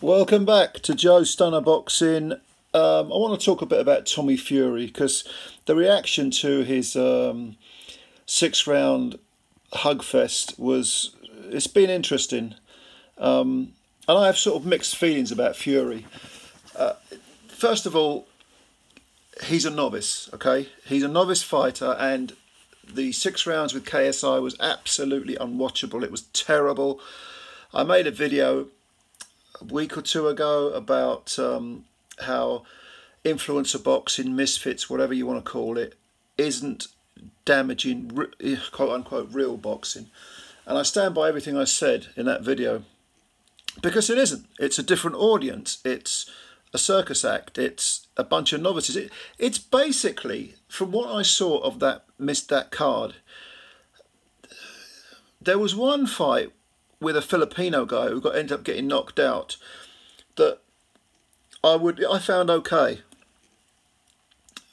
Welcome back to Joe Stunner Boxing. Um, I want to talk a bit about Tommy Fury because the reaction to his um, six round hugfest was it's been interesting. Um, and I have sort of mixed feelings about Fury. Uh, first of all, he's a novice, okay? He's a novice fighter, and the six rounds with KSI was absolutely unwatchable. It was terrible. I made a video a week or two ago about um, how influencer boxing, misfits, whatever you want to call it, isn't damaging quote unquote real boxing. And I stand by everything I said in that video because it isn't. It's a different audience. It's a circus act. It's a bunch of novices. It, it's basically, from what I saw of that missed that card, there was one fight with a Filipino guy who got ended up getting knocked out that I would I found okay.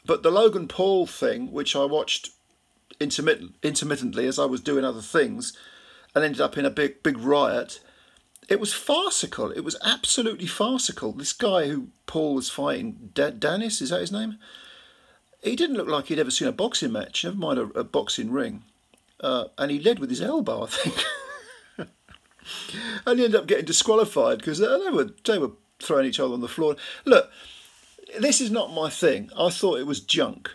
But the Logan Paul thing, which I watched intermittent, intermittently as I was doing other things, and ended up in a big big riot. It was farcical. It was absolutely farcical. This guy who Paul was fighting, D- Danis, is that his name? He didn't look like he'd ever seen a boxing match, never mind a, a boxing ring. Uh, and he led with his elbow, I think. and he ended up getting disqualified because they were they were throwing each other on the floor. Look, this is not my thing. I thought it was junk.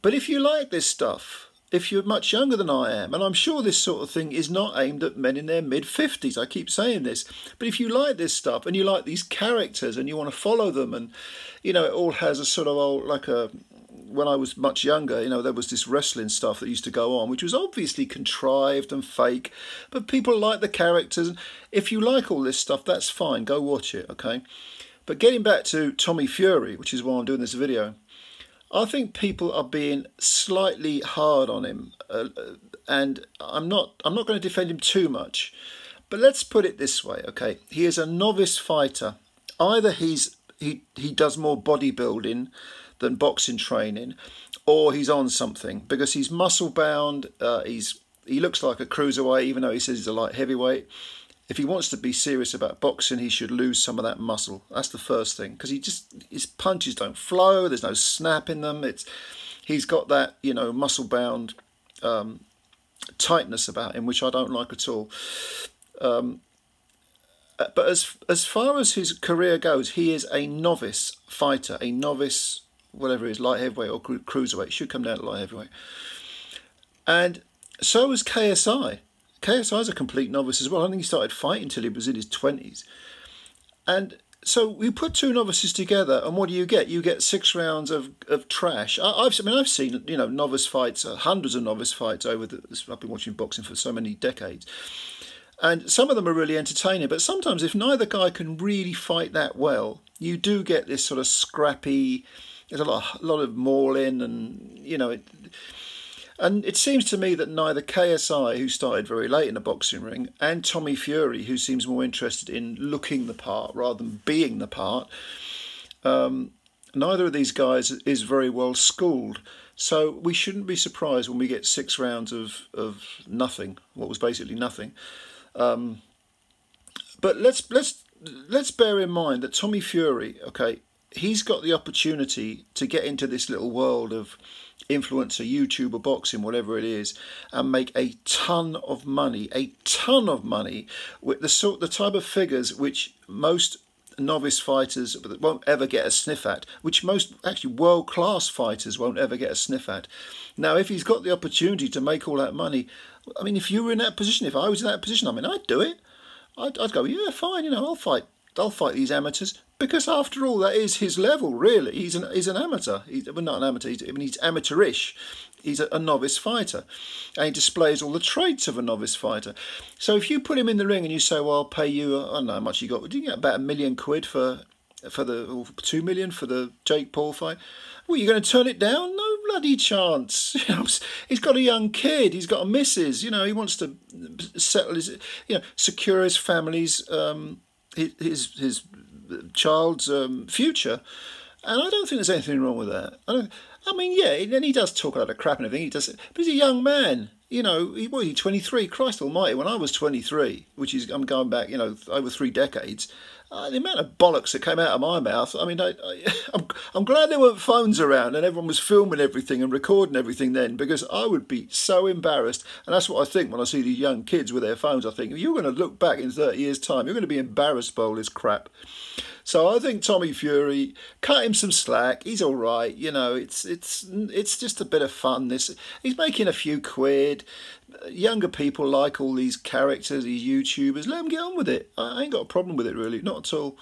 But if you like this stuff, if you're much younger than I am, and I'm sure this sort of thing is not aimed at men in their mid 50s, I keep saying this, but if you like this stuff and you like these characters and you want to follow them, and you know, it all has a sort of old, like a when I was much younger, you know, there was this wrestling stuff that used to go on, which was obviously contrived and fake, but people like the characters. If you like all this stuff, that's fine. Go watch it, okay? But getting back to Tommy Fury, which is why I'm doing this video, I think people are being slightly hard on him, uh, and I'm not. I'm not going to defend him too much, but let's put it this way, okay? He is a novice fighter. Either he's he he does more bodybuilding than boxing training, or he's on something because he's muscle bound. Uh, he's he looks like a cruiserweight, even though he says he's a light heavyweight. If he wants to be serious about boxing, he should lose some of that muscle. That's the first thing because he just his punches don't flow. There's no snap in them. It's he's got that you know muscle bound um, tightness about him, which I don't like at all. Um, uh, but as as far as his career goes, he is a novice fighter, a novice whatever it is, light heavyweight or cru- cruiserweight. It should come down to light heavyweight. And so is KSI. KSI is a complete novice as well. I think he started fighting until he was in his 20s. And so we put two novices together, and what do you get? You get six rounds of, of trash. I, have I mean I've seen you know novice fights, uh, hundreds of novice fights over the. I've been watching boxing for so many decades, and some of them are really entertaining. But sometimes, if neither guy can really fight that well, you do get this sort of scrappy there's a lot, a lot of mauling, and you know, it, and it seems to me that neither KSI, who started very late in the boxing ring, and Tommy Fury, who seems more interested in looking the part rather than being the part, um, neither of these guys is very well schooled. So we shouldn't be surprised when we get six rounds of, of nothing, what was basically nothing. Um, but let's let's let's bear in mind that Tommy Fury, okay, he's got the opportunity to get into this little world of influencer, YouTuber, boxing, whatever it is, and make a ton of money, a ton of money with the sort, the type of figures which most novice fighters won't ever get a sniff at, which most actually world class fighters won't ever get a sniff at. Now, if he's got the opportunity to make all that money, I mean, if you were in that position, if I was in that position, I mean, I'd do it. I'd, I'd go, yeah, fine, you know, I'll fight I'll fight these amateurs because after all, that is his level. Really, he's an he's an amateur. He's well, not an amateur. He's, I mean, he's amateurish. He's a, a, novice fighter, and he displays all the traits of a novice fighter. So if you put him in the ring and you say, "Well, I'll pay you," I don't know how much you got. Do you get about a million quid for for the two million for the Jake Paul fight? Well, you're going to turn it down? No bloody chance. He's got a young kid. He's got a missus. You know, he wants to settle his, you know, secure his family's. Um, his his child's um, future, and I don't think there's anything wrong with that. I don't. I mean, yeah, and he does talk a lot of crap and everything. He does, but he's a young man. You know, he was he 23. Christ Almighty, when I was 23, which is I'm going back, you know, over three decades. Uh, the amount of bollocks that came out of my mouth. I mean, I, I'm glad there weren't phones around and everyone was filming everything and recording everything then because I would be so embarrassed. And that's what I think when I see these young kids with their phones. I think if you're going to look back in 30 years' time, you're going to be embarrassed by all this crap. So I think Tommy Fury cut him some slack. He's all right. You know, it's it's it's just a bit of fun. This he's making a few quid. Younger people like all these characters, these YouTubers. Let them get on with it. I ain't got a problem with it really, not at all.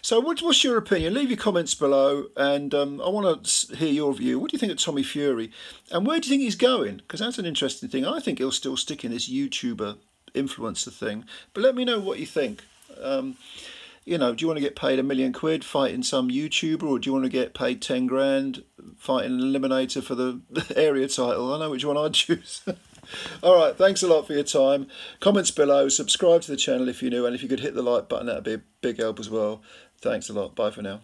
So what, what's your opinion? Leave your comments below, and um, I want to hear your view. What do you think of Tommy Fury, and where do you think he's going? Because that's an interesting thing. I think he'll still stick in this YouTuber influencer thing. But let me know what you think. Um, you know, do you want to get paid a million quid fighting some YouTuber, or do you want to get paid 10 grand fighting an eliminator for the area title? I know which one I'd choose. All right, thanks a lot for your time. Comments below, subscribe to the channel if you're new, and if you could hit the like button, that'd be a big help as well. Thanks a lot. Bye for now.